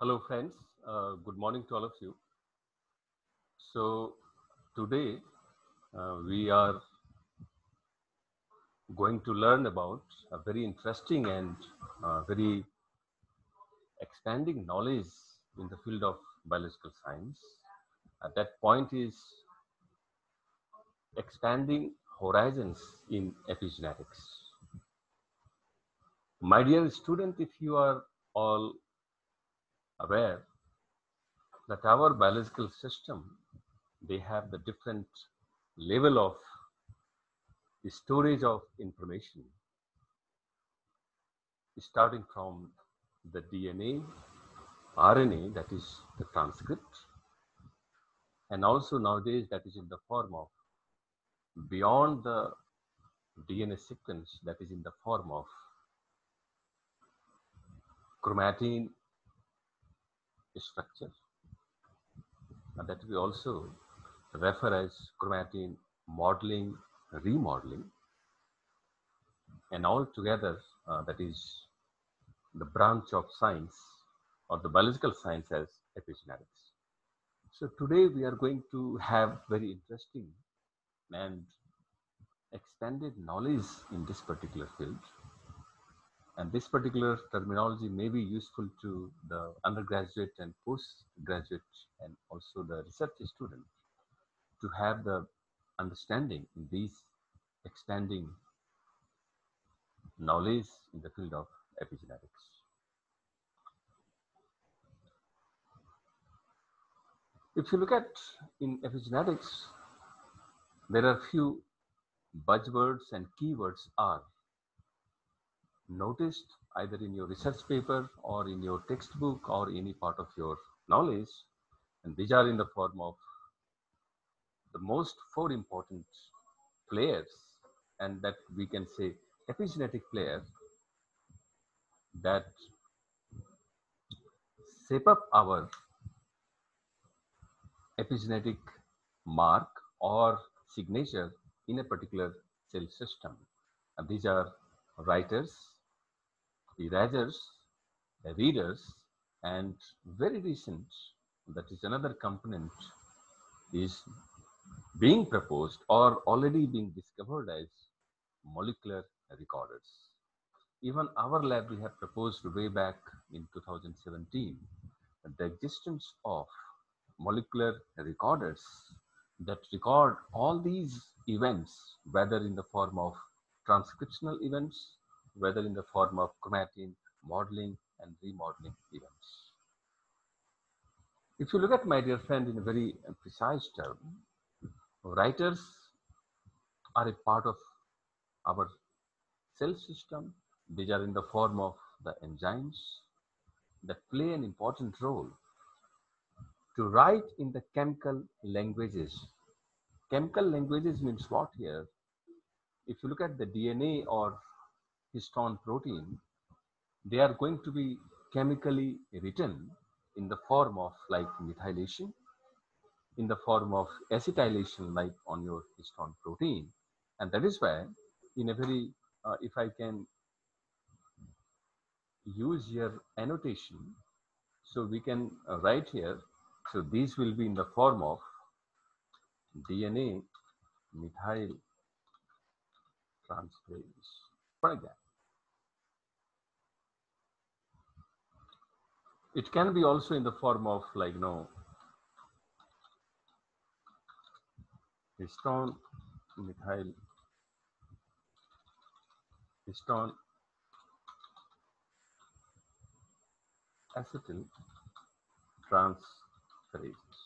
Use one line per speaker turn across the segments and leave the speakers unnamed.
Hello, friends. Uh, good morning to all of you. So, today uh, we are going to learn about a very interesting and uh, very expanding knowledge in the field of biological science. Uh, that point is expanding horizons in epigenetics. My dear student, if you are all aware that our biological system they have the different level of the storage of information starting from the dna rna that is the transcript and also nowadays that is in the form of beyond the dna sequence that is in the form of chromatin structure. And that we also refer as chromatin modeling remodeling. And all together uh, that is the branch of science or the biological science as epigenetics. So today we are going to have very interesting and expanded knowledge in this particular field and this particular terminology may be useful to the undergraduate and postgraduate and also the research student to have the understanding in these expanding knowledge in the field of epigenetics. If you look at in epigenetics, there are few buzzwords and keywords are noticed either in your research paper or in your textbook or any part of your knowledge and these are in the form of the most four important players and that we can say epigenetic players that shape up our epigenetic mark or signature in a particular cell system. And these are writers erasers, readers, and very recent, that is another component, is being proposed or already being discovered as molecular recorders. Even our lab, we have proposed way back in 2017 the existence of molecular recorders that record all these events, whether in the form of transcriptional events whether in the form of chromatin modeling and remodeling events. If you look at my dear friend in a very precise term, writers are a part of our cell system. These are in the form of the enzymes that play an important role to write in the chemical languages. Chemical languages means what here? If you look at the DNA or histone protein, they are going to be chemically written in the form of like methylation, in the form of acetylation like on your histone protein. And that is why in a very, uh, if I can use your annotation, so we can uh, write here, so these will be in the form of DNA methyl transferase, for example. It can be also in the form of like you know histone methyl histone acetyl transferase.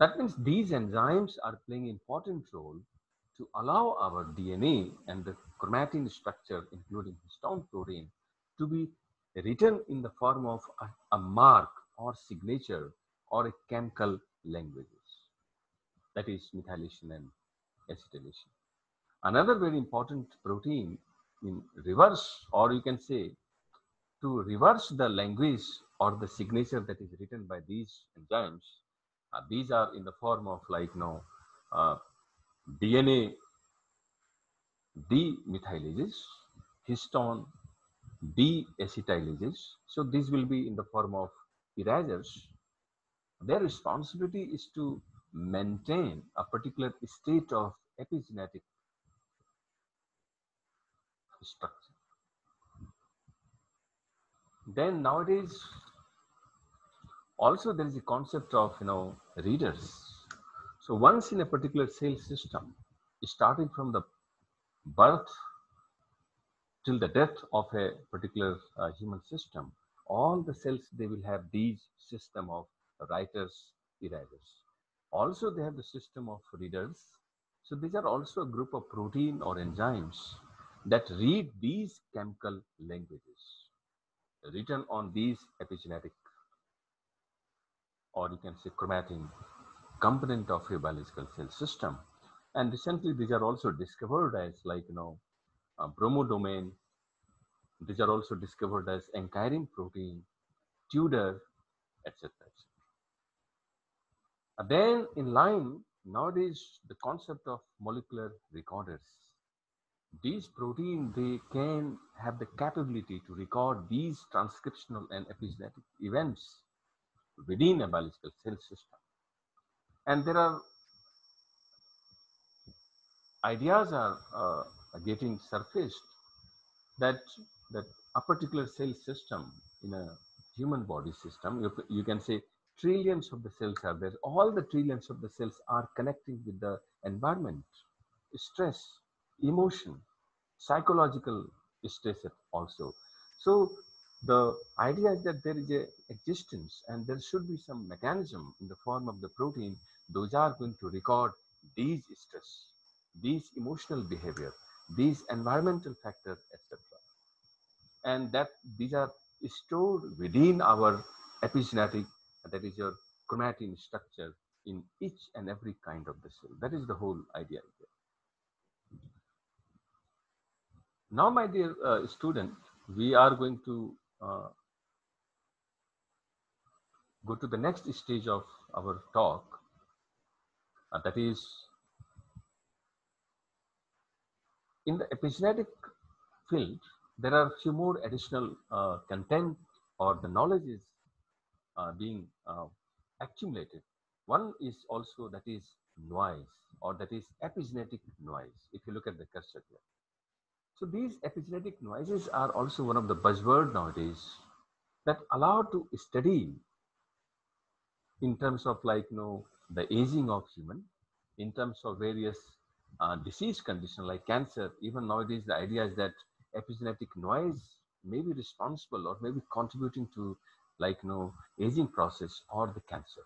That means these enzymes are playing important role to allow our DNA and the chromatin structure, including histone protein, to be written in the form of a, a mark or signature or a chemical languages. That is methylation and acetylation. Another very important protein in reverse, or you can say to reverse the language or the signature that is written by these enzymes, uh, these are in the form of like you know, uh, DNA demethylase histone deacetylase. So these will be in the form of erasers. Their responsibility is to maintain a particular state of epigenetic structure. Then nowadays, also there is a concept of you know readers. So once in a particular cell system, starting from the birth till the death of a particular uh, human system, all the cells they will have these system of writers, erasers. Also, they have the system of readers. So these are also a group of protein or enzymes that read these chemical languages written on these epigenetic or you can say chromatin component of your biological cell system. And recently these are also discovered as like, you know, uh, bromodomain. These are also discovered as ankyrin protein, Tudor, etc. Et then in line, nowadays the concept of molecular recorders these proteins they can have the capability to record these transcriptional and epigenetic events within a biological cell system and there are ideas are uh, getting surfaced that that a particular cell system in a human body system you, you can say trillions of the cells are there all the trillions of the cells are connecting with the environment stress emotion, psychological stress also. So the idea is that there is a existence and there should be some mechanism in the form of the protein. Those are going to record these stress, these emotional behavior, these environmental factors, etc. And that these are stored within our epigenetic, that is your chromatin structure in each and every kind of the cell. That is the whole idea. Now, my dear uh, student, we are going to uh, go to the next stage of our talk. Uh, that is, in the epigenetic field, there are few more additional uh, content or the knowledge is uh, being uh, accumulated. One is also that is noise or that is epigenetic noise. If you look at the cursor here. So these epigenetic noises are also one of the buzzword nowadays that allow to study in terms of like you know the aging of human, in terms of various uh, disease condition like cancer. Even nowadays, the idea is that epigenetic noise may be responsible or may be contributing to like you know aging process or the cancer.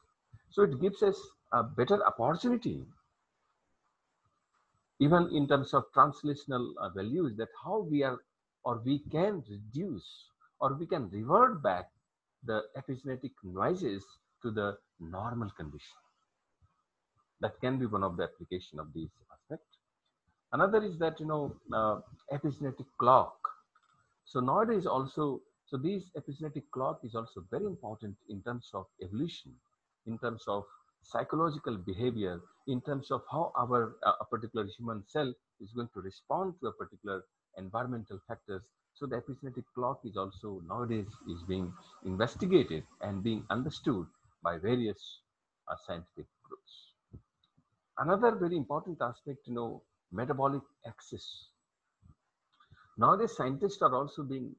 So it gives us a better opportunity even in terms of translational uh, values that how we are or we can reduce or we can revert back the epigenetic noises to the normal condition that can be one of the application of these aspect. another is that you know uh, epigenetic clock so nowadays also so this epigenetic clock is also very important in terms of evolution in terms of psychological behavior in terms of how our uh, a particular human cell is going to respond to a particular environmental factors. So the epigenetic clock is also nowadays is being investigated and being understood by various uh, scientific. Another very important aspect, you know, metabolic axis. Nowadays, scientists are also being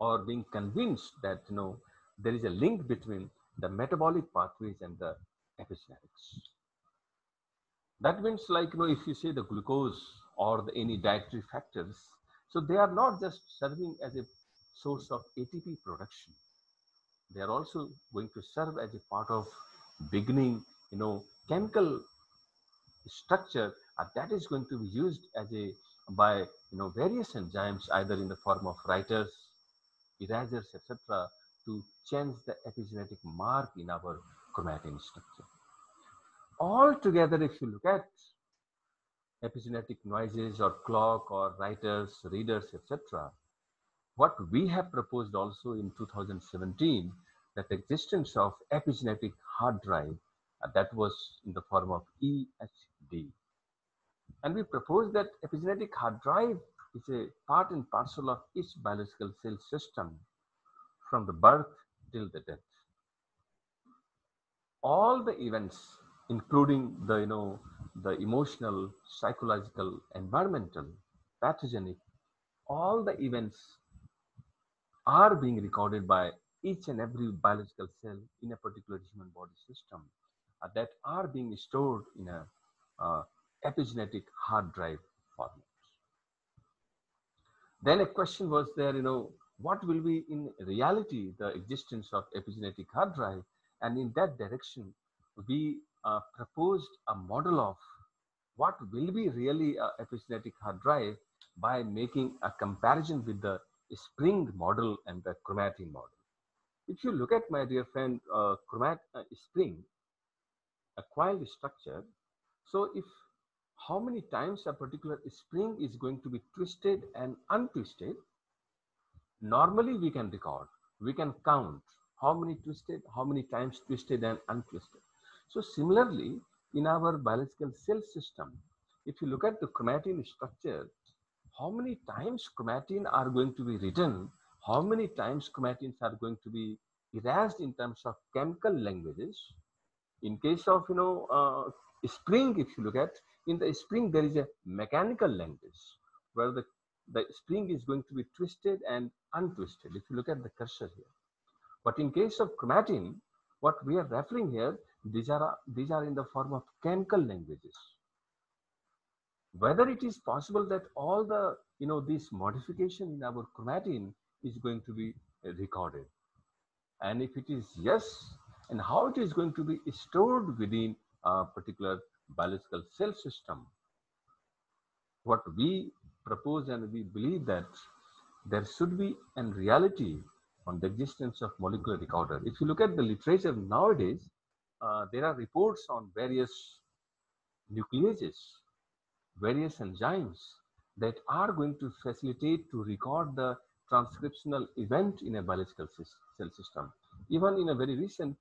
or being convinced that you know there is a link between the metabolic pathways and the epigenetics. That means like, you know, if you say the glucose or the, any dietary factors, so they are not just serving as a source of ATP production. They are also going to serve as a part of beginning, you know, chemical structure uh, that is going to be used as a by you know various enzymes either in the form of writers, erasers, etc. to change the epigenetic mark in our chromatin structure. Altogether, if you look at epigenetic noises or clock or writers, readers, etc., what we have proposed also in 2017 that the existence of epigenetic hard drive uh, that was in the form of And we propose that epigenetic hard drive is a part and parcel of each biological cell system from the birth till the death. All the events, including the, you know, the emotional, psychological, environmental, pathogenic, all the events are being recorded by each and every biological cell in a particular human body system uh, that are being stored in a epigenetic hard drive format. Then a question was there, you know, what will be in reality the existence of epigenetic hard drive? And in that direction, we uh, proposed a model of what will be really a epigenetic hard drive by making a comparison with the spring model and the chromatin model. If you look at my dear friend, uh, chromat uh, spring, a coiled structure. So if how many times a particular spring is going to be twisted and untwisted, normally we can record, we can count how many twisted, how many times twisted and untwisted. So similarly, in our biological cell system, if you look at the chromatin structure, how many times chromatin are going to be written, how many times chromatins are going to be erased in terms of chemical languages. In case of, you know, uh, spring, if you look at, in the spring, there is a mechanical language where the, the spring is going to be twisted and untwisted. If you look at the cursor here. But in case of chromatin, what we are referring here, these are, these are in the form of chemical languages. Whether it is possible that all the, you know, this modification in our chromatin is going to be recorded. And if it is yes, and how it is going to be stored within a particular biological cell system. What we propose and we believe that there should be in reality on the existence of molecular recorder. If you look at the literature nowadays, uh, there are reports on various nucleases, various enzymes that are going to facilitate to record the transcriptional event in a biological cell system. Even in a very recent,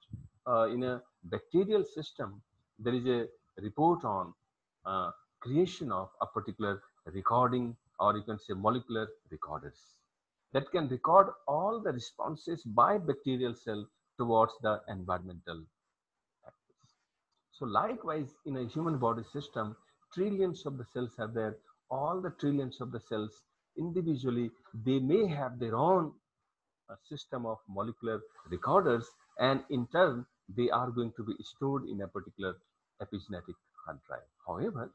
uh, in a bacterial system, there is a report on uh, creation of a particular recording or you can say molecular recorders that can record all the responses by bacterial cell towards the environmental factors. So likewise in a human body system, trillions of the cells are there, all the trillions of the cells individually, they may have their own uh, system of molecular recorders and in turn they are going to be stored in a particular epigenetic hard drive. However,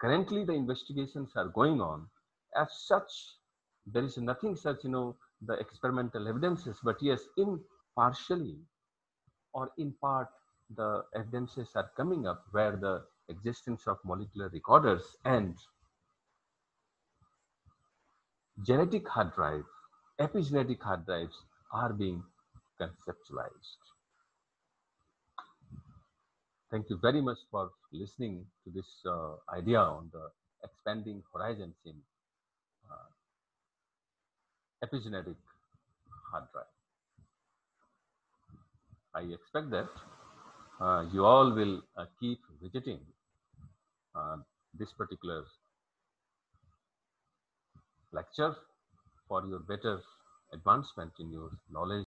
currently the investigations are going on. As such, there is nothing such, you know, the experimental evidences, but yes, in partially or in part, the evidences are coming up where the existence of molecular recorders and genetic hard drive, epigenetic hard drives are being conceptualized. Thank you very much for listening to this uh, idea on the expanding horizons in uh, epigenetic hard drive. I expect that uh, you all will uh, keep visiting uh, this particular lecture for your better advancement in your knowledge